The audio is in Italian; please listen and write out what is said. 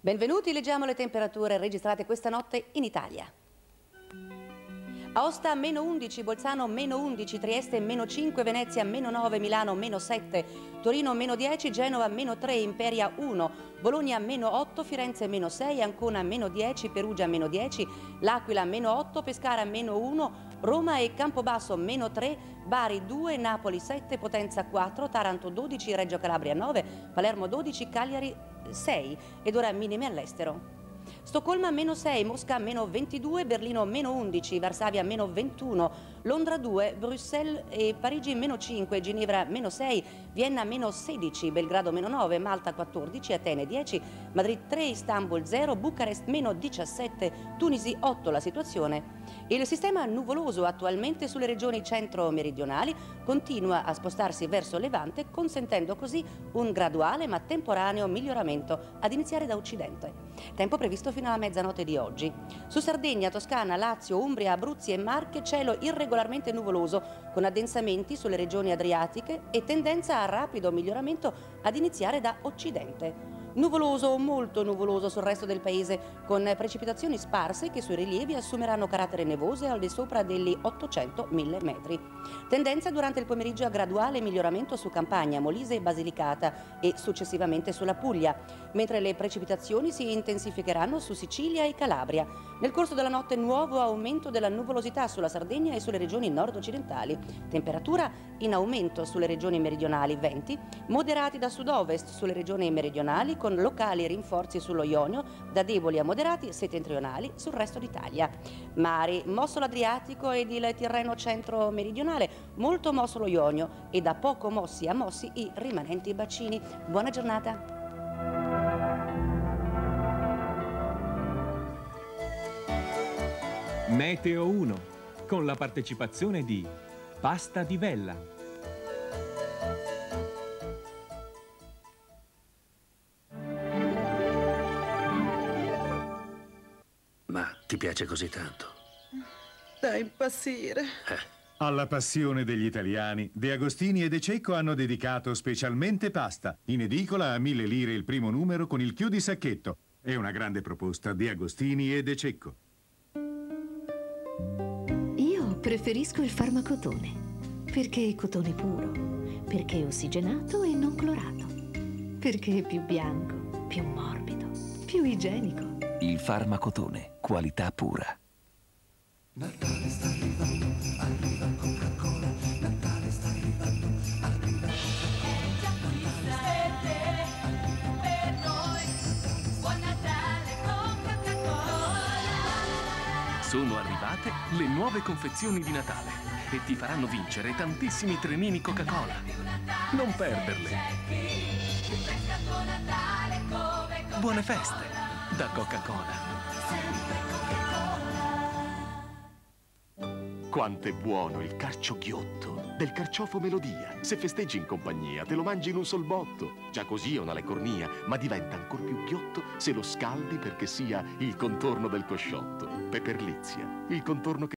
Benvenuti, leggiamo le temperature registrate questa notte in Italia. Aosta meno 11, Bolzano meno 11, Trieste meno 5, Venezia meno 9, Milano meno 7, Torino meno 10, Genova meno 3, Imperia 1, Bologna meno 8, Firenze meno 6, Ancona meno 10, Perugia meno 10, L'Aquila meno 8, Pescara meno 1, Roma e Campobasso meno 3, Bari 2, Napoli 7, Potenza 4, Taranto 12, Reggio Calabria 9, Palermo 12, Cagliari 6 ed ora minime all'estero. Stoccolma meno 6, Mosca meno 22, Berlino meno 11, Varsavia meno 21, Londra 2, Bruxelles e Parigi meno 5, Ginevra meno 6, Vienna meno 16, Belgrado meno 9, Malta 14, Atene 10, Madrid 3, Istanbul 0, Bucarest meno 17, Tunisi 8 la situazione. Il sistema nuvoloso attualmente sulle regioni centro-meridionali continua a spostarsi verso Levante consentendo così un graduale ma temporaneo miglioramento ad iniziare da Occidente. Tempo previsto alla mezzanotte di oggi. Su Sardegna, Toscana, Lazio, Umbria, Abruzzi e Marche cielo irregolarmente nuvoloso con addensamenti sulle regioni adriatiche e tendenza a rapido miglioramento ad iniziare da Occidente. Nuvoloso o molto nuvoloso sul resto del paese, con precipitazioni sparse che sui rilievi assumeranno carattere nevoso al di sopra degli 800-1000 metri. Tendenza durante il pomeriggio a graduale miglioramento su Campania, Molise e Basilicata e successivamente sulla Puglia, mentre le precipitazioni si intensificheranno su Sicilia e Calabria. Nel corso della notte nuovo aumento della nuvolosità sulla Sardegna e sulle regioni nord-occidentali. Temperatura in aumento sulle regioni meridionali, venti moderati da sud-ovest sulle regioni meridionali con locali rinforzi sullo Ionio, da deboli a moderati settentrionali sul resto d'Italia. Mari, mosso l'Adriatico ed il Tirreno centro-meridionale, molto mosso lo Ionio e da poco mossi a mossi i rimanenti bacini. Buona giornata! Meteo 1, con la partecipazione di Pasta di Vella. Ma ti piace così tanto? Da impazzire. Eh. Alla passione degli italiani, De Agostini e De Cecco hanno dedicato specialmente pasta, in edicola a mille lire il primo numero con il chiudi sacchetto. È una grande proposta De Agostini e De Cecco. Io preferisco il farmacotone, perché è cotone puro, perché è ossigenato e non clorato, perché è più bianco, più morbido, più igienico. Il farmacotone, qualità pura. Natale sta arrivando, arriva Coca-Cola. Natale sta arrivando, arriva Coca-Cola. per noi. Buon Natale Coca-Cola. Sono arrivate le nuove confezioni di Natale e ti faranno vincere tantissimi trenini Coca-Cola. Non perderle. Buone feste da Coca-Cola. Quanto è buono il carcio ghiotto del carciofo melodia. Se festeggi in compagnia, te lo mangi in un sol botto. Già così è una lecornia, ma diventa ancora più ghiotto se lo scaldi perché sia il contorno del cosciotto. Peperlizia, il contorno che